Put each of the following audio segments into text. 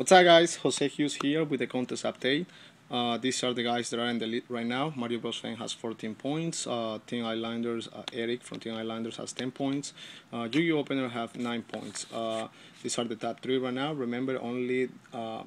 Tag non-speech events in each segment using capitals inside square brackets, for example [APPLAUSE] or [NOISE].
What's up guys, Jose Hughes here with the contest update. Uh, these are the guys that are in the lead right now. Mario Bros Fan has 14 points. Uh, Team Islanders, uh, Eric from Team Islanders has 10 points. Uh, Yu-Gi-Oh! Opener have 9 points. Uh, these are the top 3 right now. Remember only uh,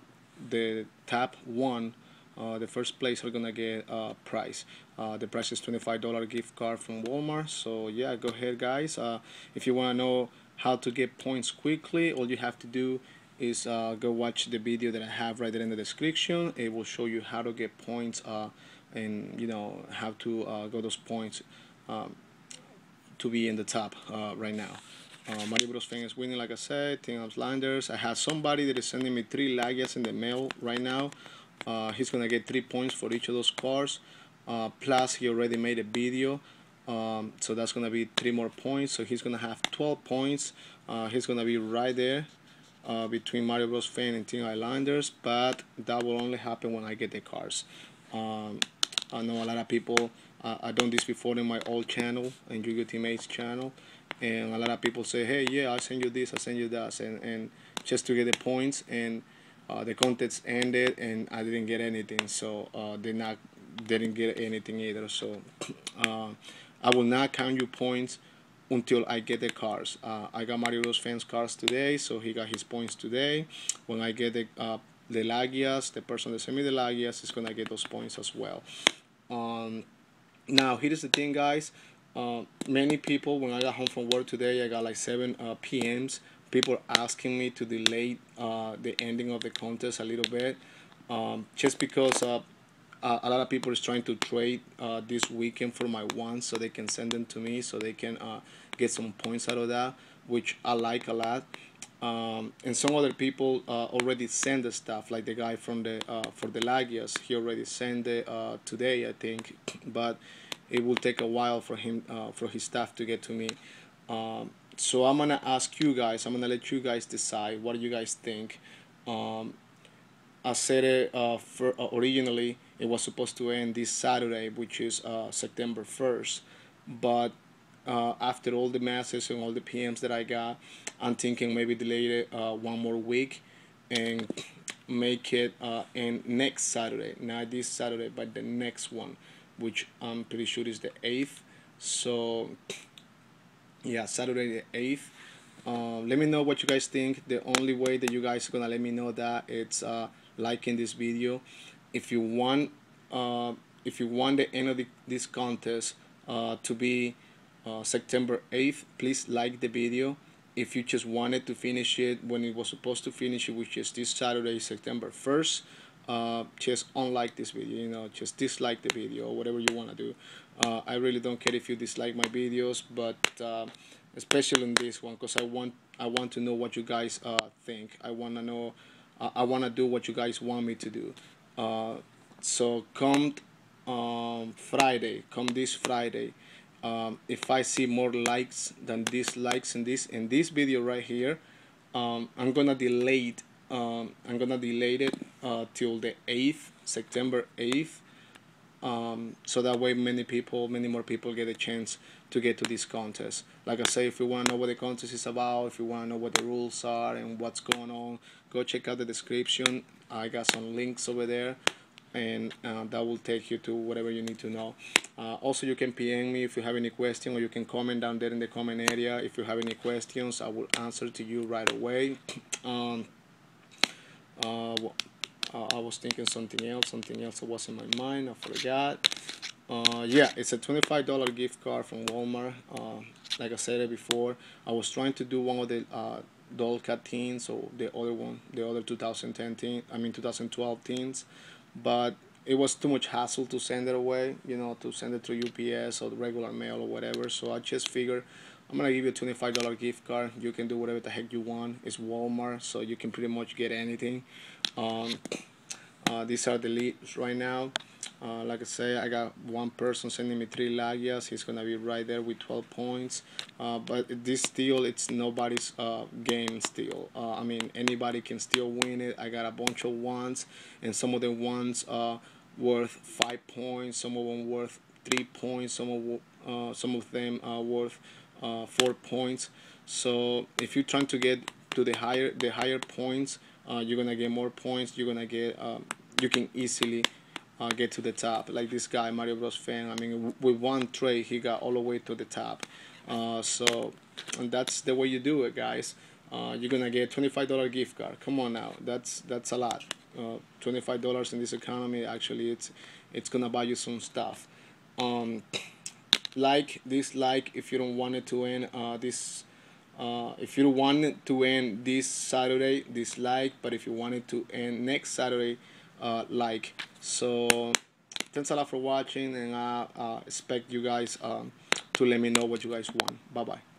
the top 1 uh, the first place are gonna get a uh, prize. Uh, the price is $25 gift card from Walmart. So yeah, go ahead guys. Uh, if you wanna know how to get points quickly, all you have to do is uh, go watch the video that I have right there in the description. It will show you how to get points uh, and you know how to uh, go those points um, to be in the top uh, right now. Uh, Mario Bros fan is winning like I said, Team Islanders. I have somebody that is sending me three Lagias in the mail right now. Uh, he's gonna get three points for each of those cars. Uh, plus he already made a video um, so that's gonna be three more points so he's gonna have 12 points he's gonna be right there uh, between Mario Bros. Fan and Team Islanders, but that will only happen when I get the cars. Um, I know a lot of people, uh, I've done this before in my old channel, and Yu-Gi-Oh! Teammates channel, and a lot of people say, hey, yeah, I send you this, I send you that, and, and just to get the points, and uh, the contest ended, and I didn't get anything, so uh, they not didn't get anything either, so [CLEARS THROAT] uh, I will not count you points until I get the cars. Uh, I got Mario Bros fans cars today, so he got his points today. When I get the uh, the Lagias, the person that sent me the Lagias is gonna get those points as well. Um, now here's the thing, guys. Uh, many people, when I got home from work today, I got like 7 uh, p.m.s. People asking me to delay uh, the ending of the contest a little bit, um, just because uh, a lot of people is trying to trade uh, this weekend for my ones so they can send them to me so they can uh, get some points out of that which I like a lot. Um, and some other people uh, already send the stuff like the guy from the uh, for the Lagias he already sent it uh, today I think. [CLEARS THROAT] But it will take a while for him uh, for his stuff to get to me. Um, so I'm gonna ask you guys I'm gonna let you guys decide what you guys think. Um, I said it for, originally it was supposed to end this Saturday, which is uh, September 1st. But uh, after all the messages and all the PMs that I got, I'm thinking maybe delay it uh, one more week and make it uh, end next Saturday. Not this Saturday, but the next one, which I'm pretty sure is the 8th. So, yeah, Saturday the 8th. Uh, let me know what you guys think. The only way that you guys are gonna let me know that it's uh, liking this video. If you want uh, if you want the end of the, this contest uh, to be uh, September 8th please like the video. If you just wanted to finish it when it was supposed to finish it which is this Saturday September 1st uh, just unlike this video you know just dislike the video or whatever you want to do. Uh, I really don't care if you dislike my videos but uh, especially in this one because I want I want to know what you guys think. I want to know I want to do what you guys want me to do uh, so come um, Friday, come this Friday. Um, if I see more likes than dislikes in this in this video right here, um, I'm gonna delay. Um, I'm gonna delay it uh, till the 8th, September 8th. Um, so that way many people, many more people get a chance to get to this contest. Like I say, if you want to know what the contest is about, if you want to know what the rules are and what's going on, go check out the description. I got some links over there and uh, that will take you to whatever you need to know. Uh, also, you can PM me if you have any question or you can comment down there in the comment area. If you have any questions, I will answer to you right away. [CLEARS THROAT] Um, uh, I was thinking something else, something else was in my mind, I forgot. Uh, yeah, it's a $25 gift card from Walmart. Uh, like I said it before, I was trying to do one of the uh, doll cat teens or the other one the other 2010 teen i mean 2012 teens but it was too much hassle to send it away you know to send it through ups or the regular mail or whatever so i just figured i'm gonna give you a $25 gift card you can do whatever the heck you want it's walmart so you can pretty much get anything um, uh, these are the leads right now uh, like I say, I got one person sending me three Lagias. He's gonna be right there with 12 points. Uh, but this steal, it's nobody's uh, game steal. Uh, I mean, anybody can still win it. I got a bunch of ones, and some of the ones are worth five points. Some of them worth three points. Some of uh, some of them are worth uh, four points. So if you're trying to get to the higher the higher points uh, you're gonna get more points you're gonna get um, you can easily uh, get to the top. Like this guy Mario Bros fan I mean with one trade he got all the way to the top. Uh, so and that's the way you do it guys. Uh, you're gonna get $25 gift card. Come on now. That's that's a lot. Uh, $25 in this economy actually it's it's gonna buy you some stuff. Um, like dislike if you don't want it to end. Uh, this uh, if you want it to end this Saturday dislike but if you want it to end next Saturday uh, like. So thanks a lot for watching and I uh, expect you guys um, to let me know what you guys want. Bye bye